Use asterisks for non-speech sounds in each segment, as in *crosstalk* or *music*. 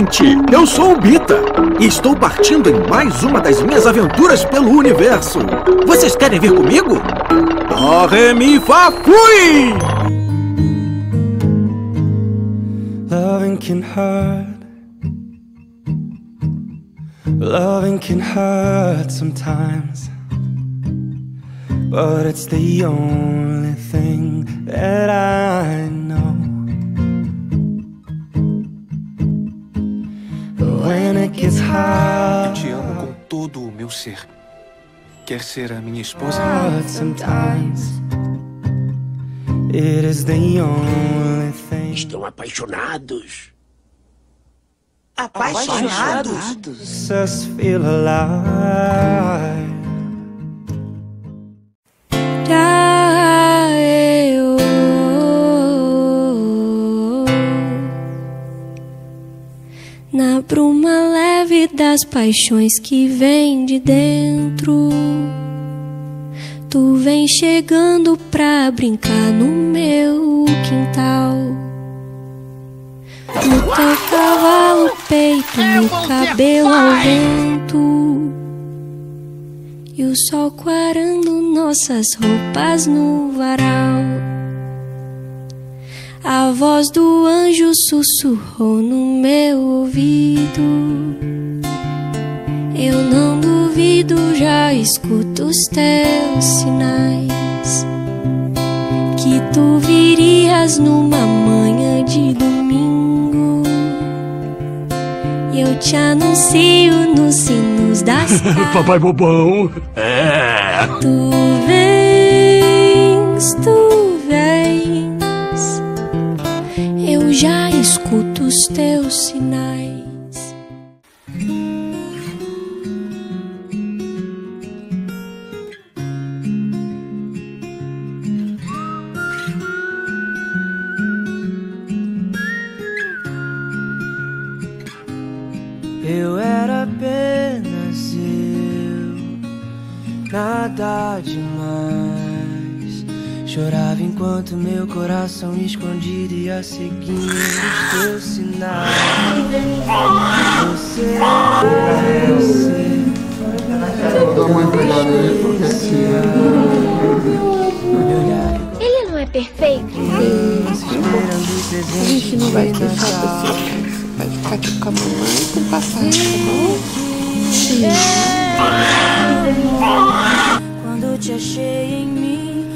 gente! Eu sou o Bita e estou partindo em mais uma das minhas aventuras pelo universo. Vocês querem vir comigo? Dó, Ré, Mi, Fá, fui! Loving can hurt. Loving can hurt sometimes. But it's the only thing that I know. It gets Eu hard te amo com todo o meu ser. Quer ser a minha esposa? sometimes, it is the only thing. Estão apaixonados. Apaixonados? makes us feel alive. Das paixões que vem de dentro, tu vem chegando pra brincar no meu quintal. No teu cavalo, peito, no cabelo ao vento. E o sol quarando nossas roupas no varal. A voz do anjo sussurrou no meu ouvido. Eu não duvido, já escuto os teus sinais. Que tu virias numa manhã de domingo. E eu te anuncio nos sinos das. *laughs* Papai bobão. É. Tu vens, tu vens. Eu já escuto os teus sinais. Demais. Chorava enquanto meu coração escondido ia seguindo os teus sinais. Você você. Ele não é perfeito? A gente não vai ter assim. Vai ficar aqui com a mamãe e com o papai, tá bom? Quando te achei em mim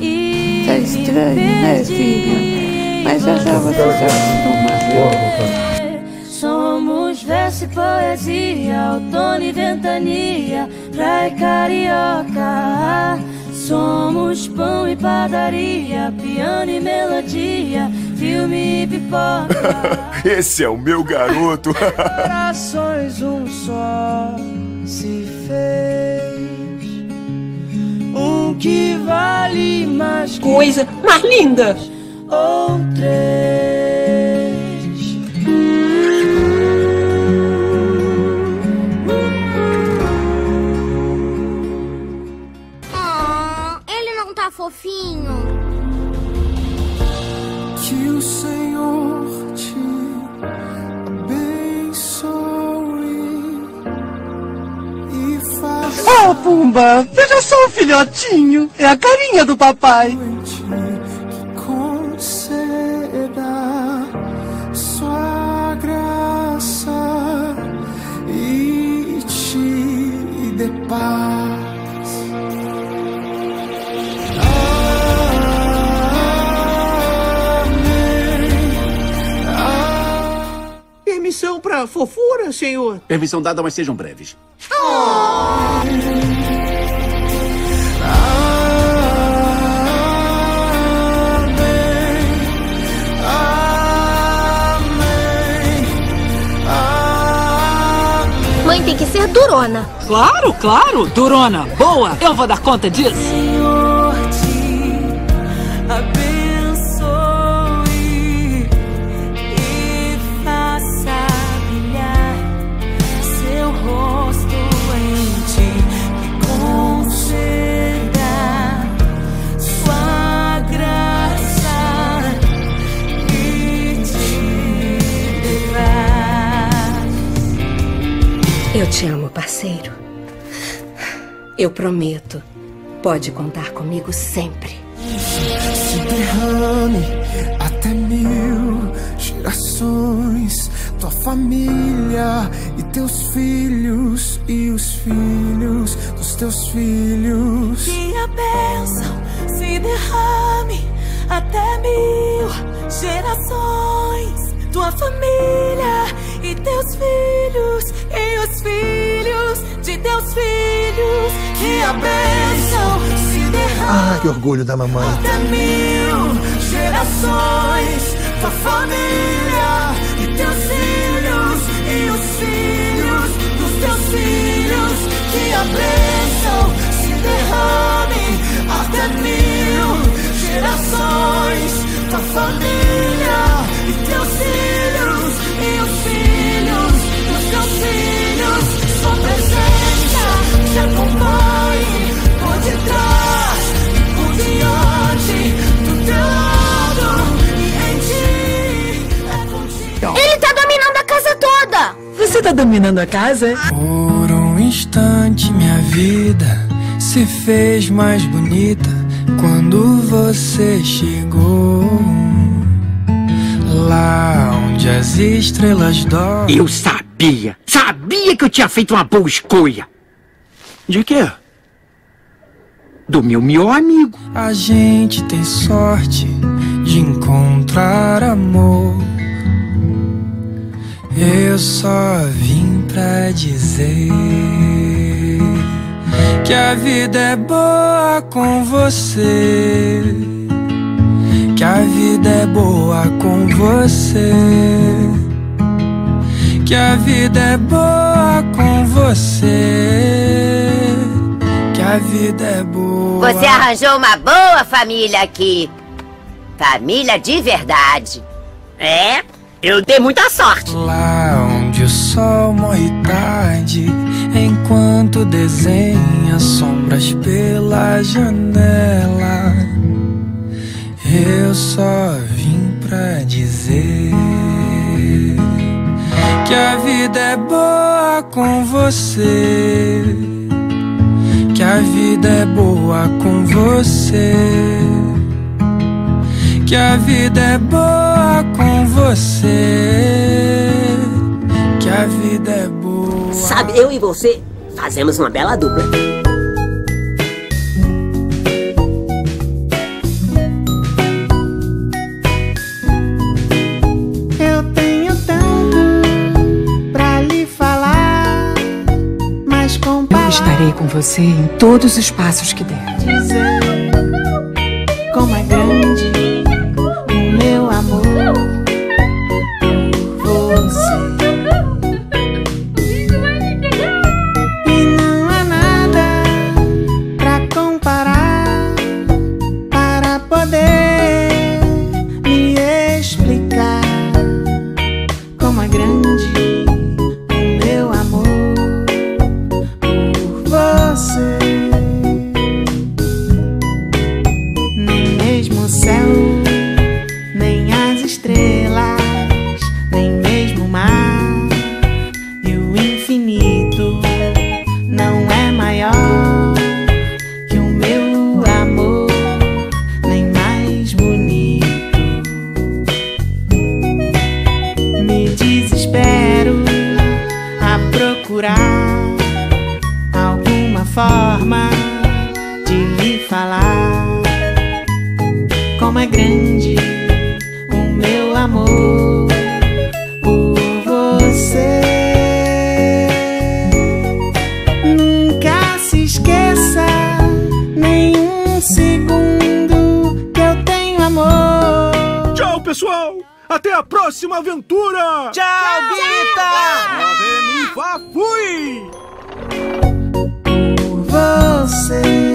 e Tá estranho, né, filha? Mas já já você se acostuma. Somos verso e poesia, outono e ventania, praia e carioca. Somos pão e padaria, piano e melodia, filme e pipoca. *laughs* Esse é o meu garoto. Corações um só se fez. Que vale mais que Coisa mais linda! ou três. Ah, ele não tá fofinho. Que o Senhor Oh, Pumba, veja só o filhotinho. É a carinha do papai. em ti que conceda sua graça e te dê paz. Permissão pra fofura, senhor? Permissão dada, mas sejam breves. Durona. Claro, claro, Durona. Boa, eu vou dar conta disso. Eu prometo. Pode contar comigo sempre. Se derrame até mil gerações, tua família e teus filhos e os filhos dos teus filhos. Que a bênção se derrame até mil gerações, tua família e teus filhos e os filhos de teus filhos. Que a bênção se derrame. Ah, que orgulho da mamãe. Até mil gerações, tua família e teus filhos e os filhos dos teus filhos. Que a bênção se derrame até mil gerações, tua família Você tá dominando a casa? Por um instante minha vida se fez mais bonita quando você chegou. Lá onde as estrelas dormem. Eu sabia! Sabia que eu tinha feito uma boa escolha! De quê? Do meu melhor amigo. A gente tem sorte de encontrar amor. Eu só vim pra dizer que a vida é boa com você. Que a vida é boa com você. Que a vida é boa com você. Que a vida é boa. Você arranjou uma boa família aqui. Família de verdade. É, eu dei muita sorte. Lá onde o sol morre tarde, enquanto desenha sombras pela janela. Eu só vim pra dizer que a vida é boa com você. Que a vida é boa com você. Que a vida é boa com você. Que a vida é boa. Sabe, eu e você fazemos uma bela dupla. Eu tenho tanto pra lhe falar, mas com Eu estarei com você em todos os passos que der. dizer como é forma de lhe falar como é grande o meu amor por você. Nunca se esqueça nem um segundo que eu tenho amor. Tchau, pessoal! Até a próxima aventura! Tchau, mi, fá, fui! você.